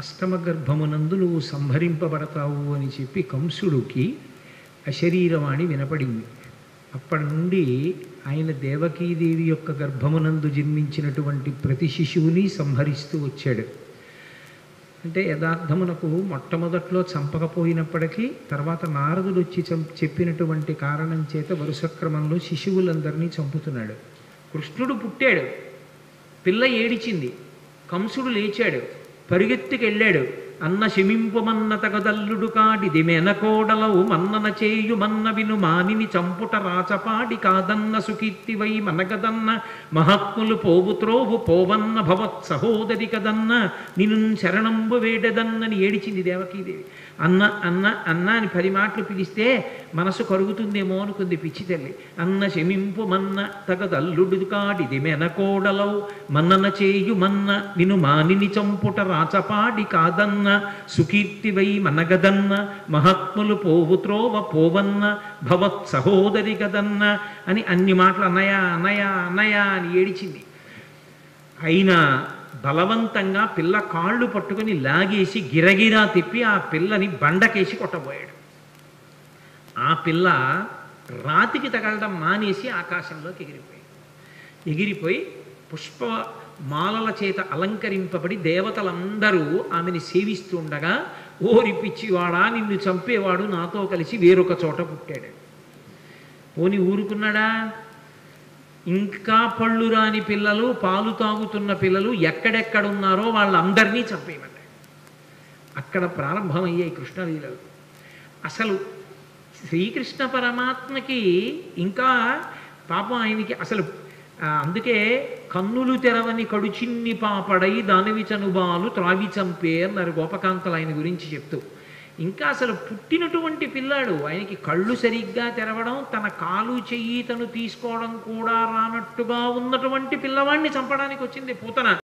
అష్టమ గర్భమునందు నువ్వు సంహరింపబడతావు అని చెప్పి కంసుడికి అశరీరవాణి వినపడింది. అప్పటి నుండి ఆయన దేవకీదేవి యొక్క గర్భమునందు జన్మించినటువంటి ప్రతి శిశువుని సంహరిస్తూ వచ్చాడు. అంటే యథార్థమునకు మొట్టమొదట్లో చంపకపోయినప్పటికీ తర్వాత నారదుడు వచ్చి చం- చెప్పినటువంటి కారణం చేత వరుస క్రమంలో శిశువులందరినీ చంపుతున్నాడు. కృష్ణుడు పుట్టాడు. పిల్ల ఏడిచింది. కంసుడు లేచాడు. పరిగెత్తుకెళ్ళాడు. అన్న శమింపుమన్న తగదల్లుడు కాడిది మెనకోడలవు మన్నన చేయు మన్న విను మానిని చంపుట రాచపాడి కాదన్న సుకీర్తివై మనగదన్న మహాత్ములు పోవు త్రోవు పోవన్న భవత్ సహోదరి కదన్న నిన్ను శరణంబు వేడదన్నని ఏడిచింది దేవకీదేవి. అన్న అన్న అన్న అని పది మాటలు పిలిస్తే మనసు కరుగుతుందేమో అనుకుంది పిచ్చి తల్లి. అన్న శమింపు మన్న తగదల్లుడు కాడిది మెనకోడలవు మన్నన చేయు మన్న నిను మానిని చంపుట రాచపాడి కాదన్న సుకీర్తివై మనగదన్న మహాత్ములు పోవు త్రోవ పోవన్న భవత్ సహోదరి గదన్న అని అన్ని మాటలు అన్నయ అన్నయ అన్నయ అని ఏడిచింది. అయినా బలవంతంగా పిల్ల కాళ్ళు పట్టుకొని లాగేసి గిరగిరా తిప్పి ఆ పిల్లని బండకేసి కొట్టబోయాడు. ఆ పిల్ల రాతికి తగలడం మానేసి ఆకాశంలోకి ఎగిరిపోయింది ఎగిరిపోయి పుష్ప మాలల చేత అలంకరింపబడి దేవతలందరూ ఆమెని సేవిస్తుండగా ఓరి పిచ్చివాడా నిన్ను చంపేవాడు నాతో కలిసి వేరొక చోట పుట్టాడు. పోని ఊరుకున్నాడా? ఇంకా పళ్ళు రాని పిల్లలు పాలు తాగుతున్న పిల్లలు ఎక్కడెక్కడున్నారో వాళ్ళందరినీ చంపేయమన్నాడు అక్కడ ప్రారంభమయ్యాయి కృష్ణలీలలు. అసలు శ్రీకృష్ణ పరమాత్మకి ఇంకా పాపం ఆయనకి అసలు అందుకే కన్నులు తెరవని కడుచిన్ని పాపడై దానవి చనుబాలు త్రావి చంపే అన్నారు గోపకాంతలు ఆయన గురించి చెప్తూ. ఇంకా అసలు పుట్టినటువంటి పిల్లాడు ఆయనకి కళ్ళు సరిగ్గా తెరవడం తన కాలు చెయ్యి తను తీసుకోవడం కూడా రానట్టుగా ఉన్నటువంటి పిల్లవాడిని చంపడానికి వచ్చింది పూతన.